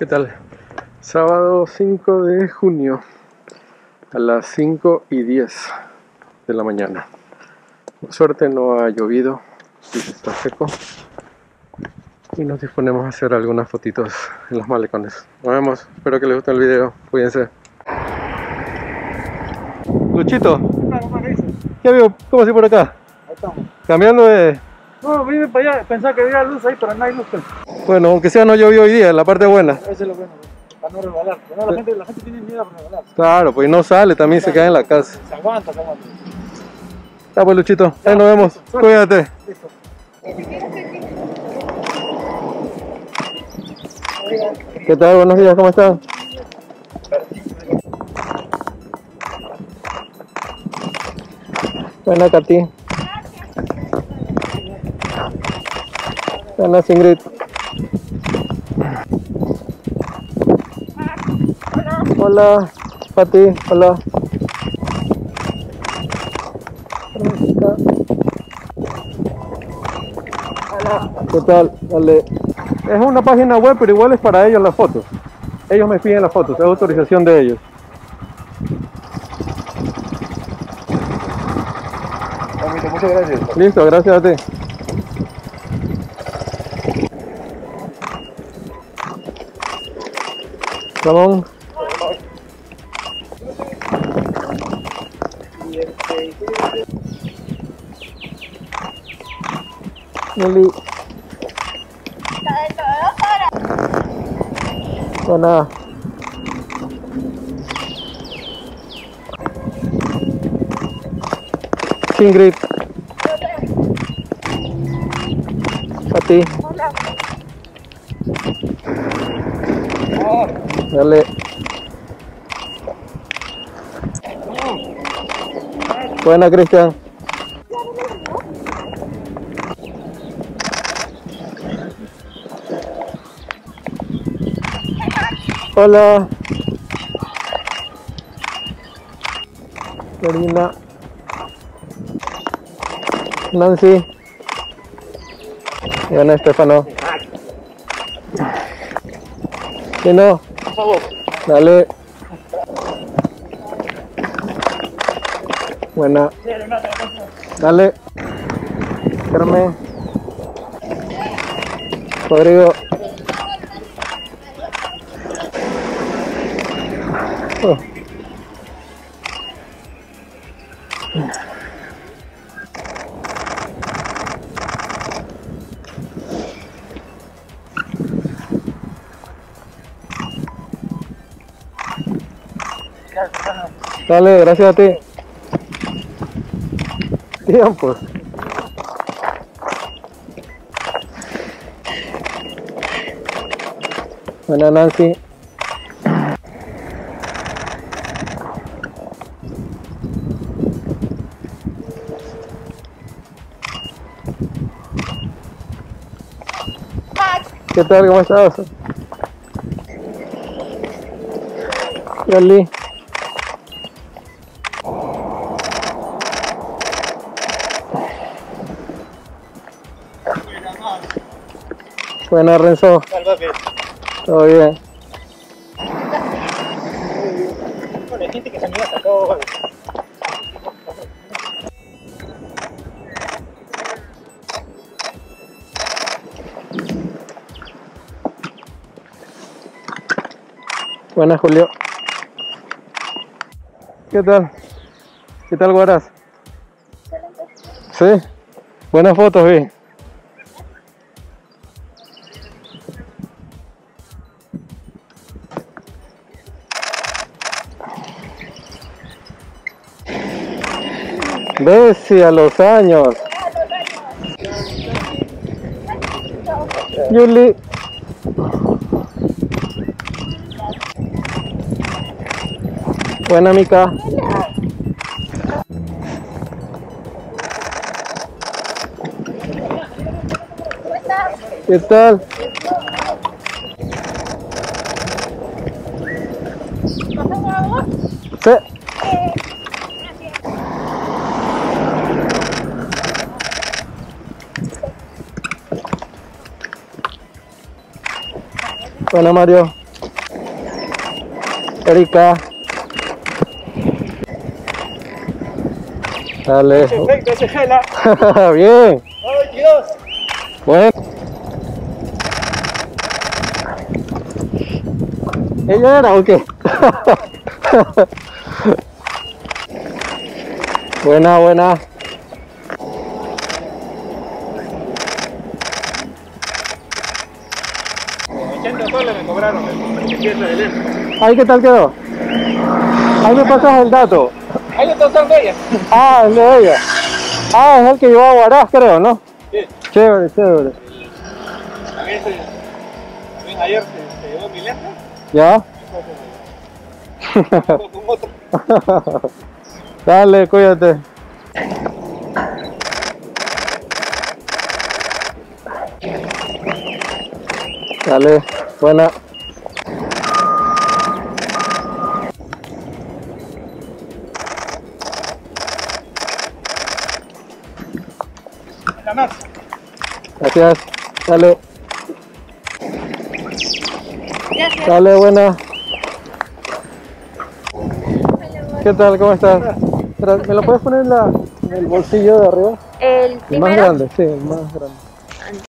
¿Qué tal? Sábado 5 de junio a las 5 y 10 de la mañana. Por suerte no ha llovido y está seco. Y nos disponemos a hacer algunas fotitos en los malecones. Nos vemos, espero que les guste el video. Cuídense. Luchito, ¿qué vio? ¿Cómo así por acá? Ahí estamos. Cambiando de... No, vine para allá, pensaba que había luz ahí, pero no hay luz. pues. Bueno, aunque sea no llovió hoy día, la parte buena. Eso es lo bueno, para no resbalar. No, la, gente, la gente tiene miedo a resbalar. Claro, pues no sale, también se queda en la casa. Se aguanta, se aguanta. Ya pues Luchito, ahí nos vemos. Cuídate. Listo. ¿Qué tal? Buenos días, ¿cómo están? Buena, Katy. Buenas, Ingrid. Hola, Pati. Hola. ¿Qué tal? Dale. Es una página web, pero igual es para ellos las fotos. Ellos me piden las fotos, es autorización de ellos. Muchas gracias. Listo, gracias a ti. Ramón. Nelly. Buena. Ingrid. A ti. Dale. Buena, Cristian. Hola. Karina. Nancy. Y Ana Estefano. ¿Qué no? Por favor. Dale. Buena. Dale. Carmen. Rodrigo. Oh. Dale, gracias a ti. Tiempo. Buena Nancy. ¿Qué tal? ¿Cómo estás? Yoli. Buena Renzo, todo bien. Bueno, hay gente que se me ha sacado. Buena Julio. ¿Qué tal? ¿Qué tal Guaras? Sí. Buenas fotos, vi. Bessie a los años. Yuli. Buena mica. ¿Qué tal? Sí. Bueno, Mario. Erika. Dale. Perfecto, ese gela. Bien. ¡Ay, Dios! Bueno. ¿Ella era o qué? buena, buena. 80 soles me cobraron el. Ay, ¿qué tal quedó? Ahí me pasas el dato. Ahí está usando ella. Ah, el de ella. Ah, es el que llevaba Guaraz, creo, ¿no? Sí. Chévere, chévere. También, se, también ayer se, se llevó mi lente. ¿Ya? Dale, cuídate. Dale, buena. Gracias. Dale, Gracias. dale, buena. ¿Qué tal? ¿Cómo estás? ¿Me lo puedes poner en, la, en el bolsillo de arriba? El El más grande, sí, el más grande.